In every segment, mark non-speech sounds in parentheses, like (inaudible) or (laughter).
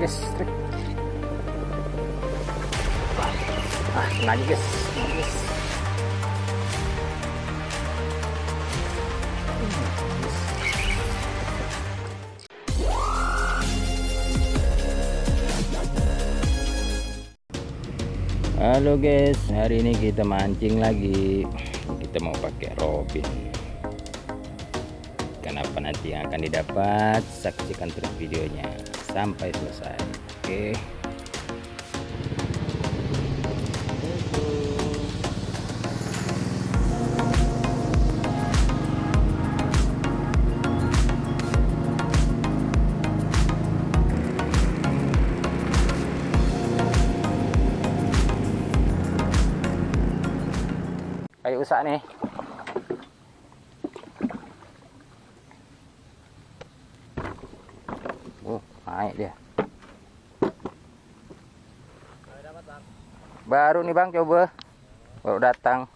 guys trik ah kena guys Halo guys, hari ini kita mancing lagi. Kita mau pakai robin. Kenapa nanti yang akan didapat? Saksikan terus videonya sampai selesai. Oke. Kayu usak nih. Oh, naik dia. Baru nih bang, coba. Baru datang.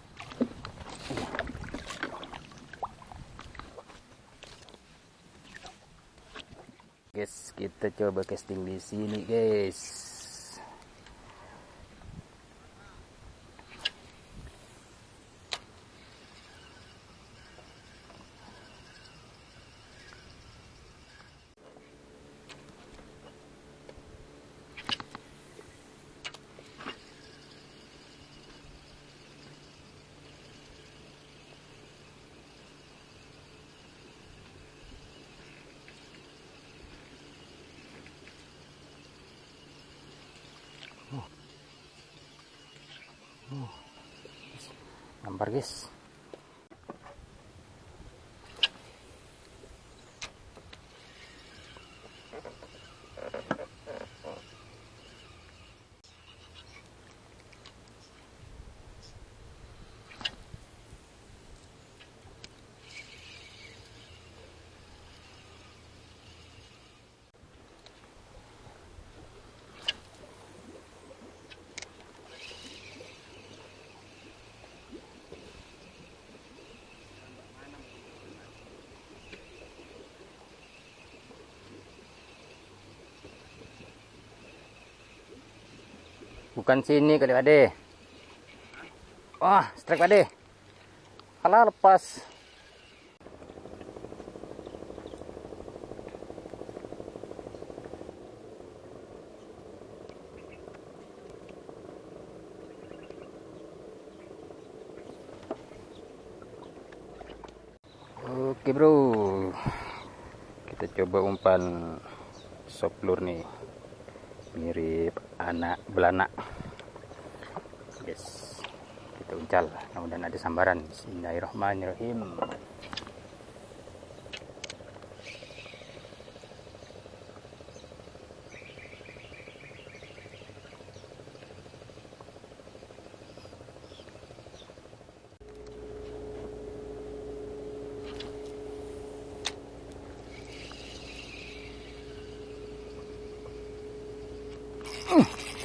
Guys, kita coba casting di sini, guys. Nampar, guys. Bukan sini kali Pade. Wah, strike Pade. Kalah lepas. Oke bro Kita coba umpan soplur nih mirip anak belanak. Guys kita uncal mudah-mudahan ada sambaran. Bismillahirrahmanirrahim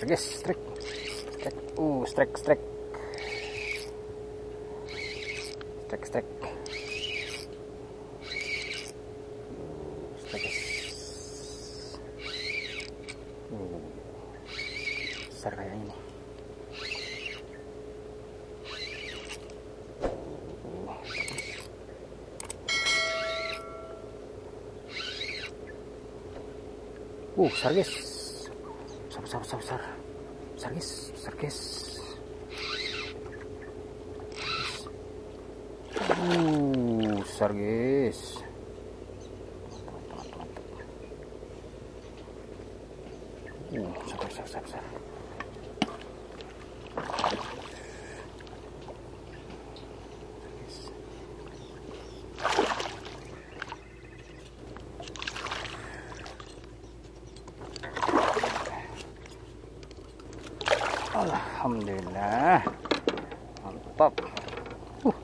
guys strike strike uh strike strike strike strike strike uh ini. Uh, besar guys. Besar, besar, besar, besar. Besar guys, besar guys. Uh, besar guys. Uh, besar, besar, besar, besar. Alhamdulillah. Mantap. Uh,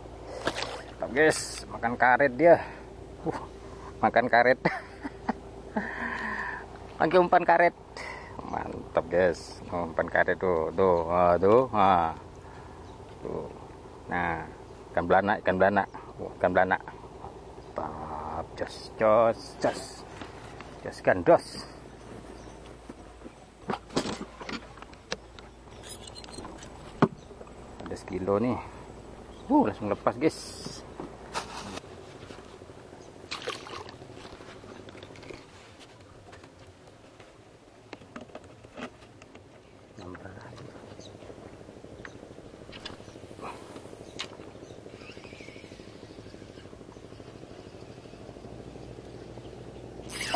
mantap guys. Makan karet dia. Uh, makan karet. (laughs) Pakai umpan karet. Mantap guys. Umpan karet tuh tuh ah, tuh ah. tuh. Nah ikan belana ikan belana. Uh, ikan belana. Mantap. Jos jos jos. Jos gandos kilo nih uh langsung lepas guys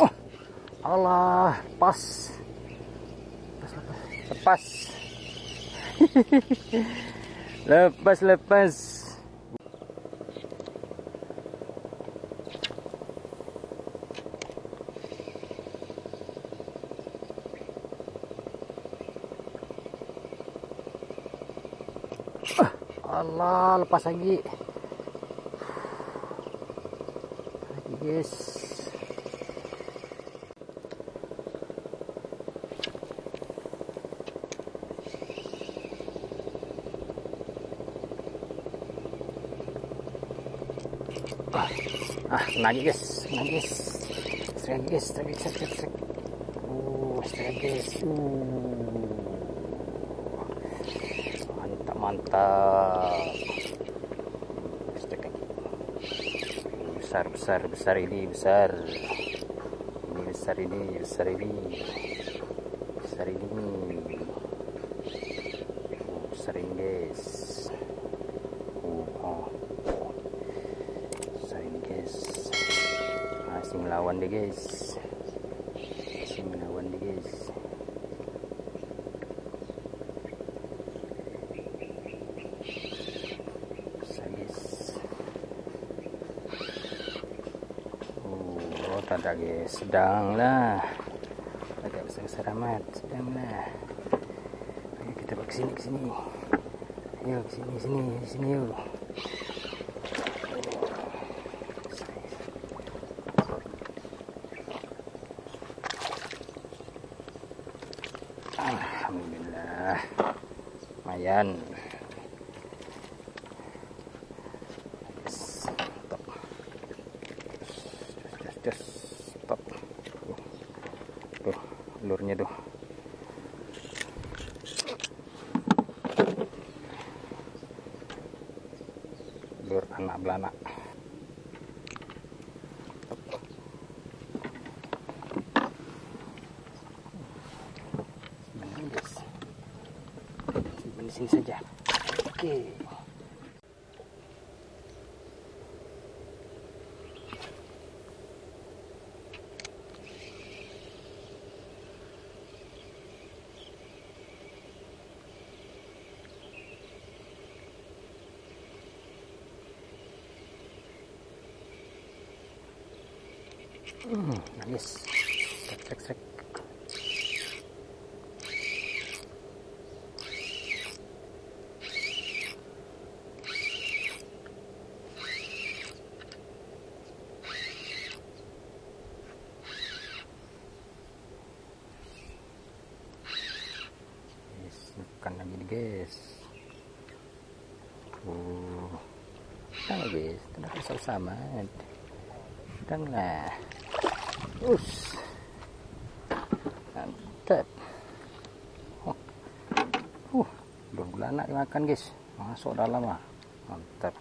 Oh, Allah, pas. Lepas, lepas. (laughs) Lepas, lepas. Ah, Allah, lepas lagi. Lagi, guys. Ah, ah lagi guys, lagi guys. Strike guys, strike, strike, strike, strike. Uh, strike guys. Uh. Mantap, mantap. Strike lagi. Besar, besar, besar ini, besar. Ini besar ini, besar ini. Besar ini. Besar ini guys. Uh, oh. Besar ini guys. Masih melawan dia guys. Masih melawan dia guys. Besar guys. Oh, tak ada guys. Sedang lah. Agak besar-besar amat. Sedang lah. Ayo kita ke sini, ke sini. Ayo ke sini, sini, sini yuk. Alhamdulillah. Lumayan. Stop. Just, stop. Tuh lurnya tuh. Lur anak belanak. Simpan guys. Simpan di sini saja. Oke. Hmm, nangis. Trek, trek, trek. Yes, bukan lagi nih guys. Oh, tang guys, tidak usah sama. Tang lah. Us, mantap. Oh, uh, dua bulan anak dimakan guys. Masuk dalam ah, mantap.